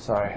Sorry.